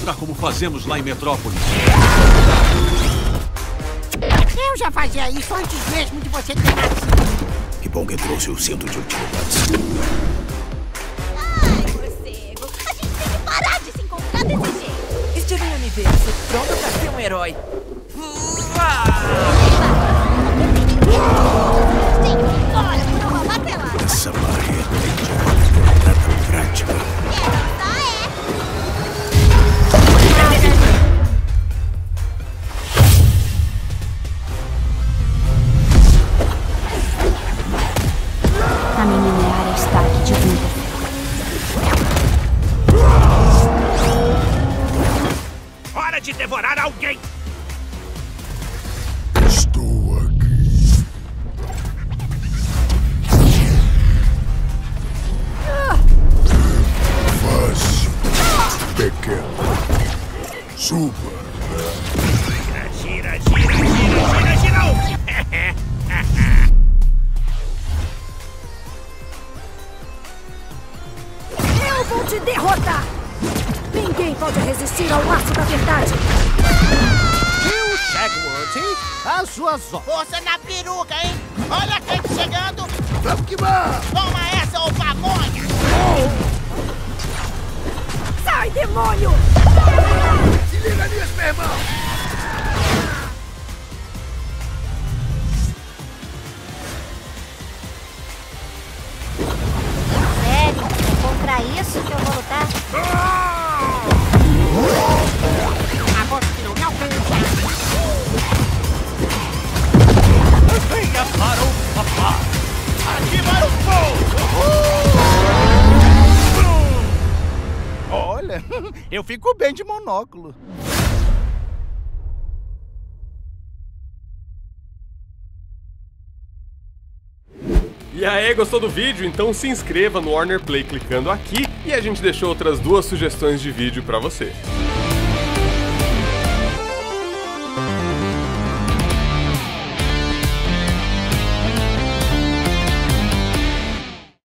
mostrar como fazemos lá em Metrópolis. Eu já fazia isso antes mesmo de você ter nascido. Que bom que trouxe o cinto de utilidades. Ai, morcego. A gente tem que parar de se encontrar desse jeito. Steven Universo, pronto pra ser um herói. Hora de devorar alguém! Estou aqui. Fácil. Pequeno. Suba. Gira, gira, gira, gira, gira! Eu vou te derrotar! Ninguém pode resistir ao laço da verdade! Tio Shagworthy, às suas ordens. Força na peruca, hein? Olha quem chegando. Vamos que vamos. Toma essa, ô pagonha. Sai, demônio! Se liga nisso, meu irmão. Sério, é contra isso que eu vou lutar? Olha, eu fico bem de monóculo. E aí, gostou do vídeo? Então se inscreva no Warner Play clicando aqui e a gente deixou outras duas sugestões de vídeo pra você.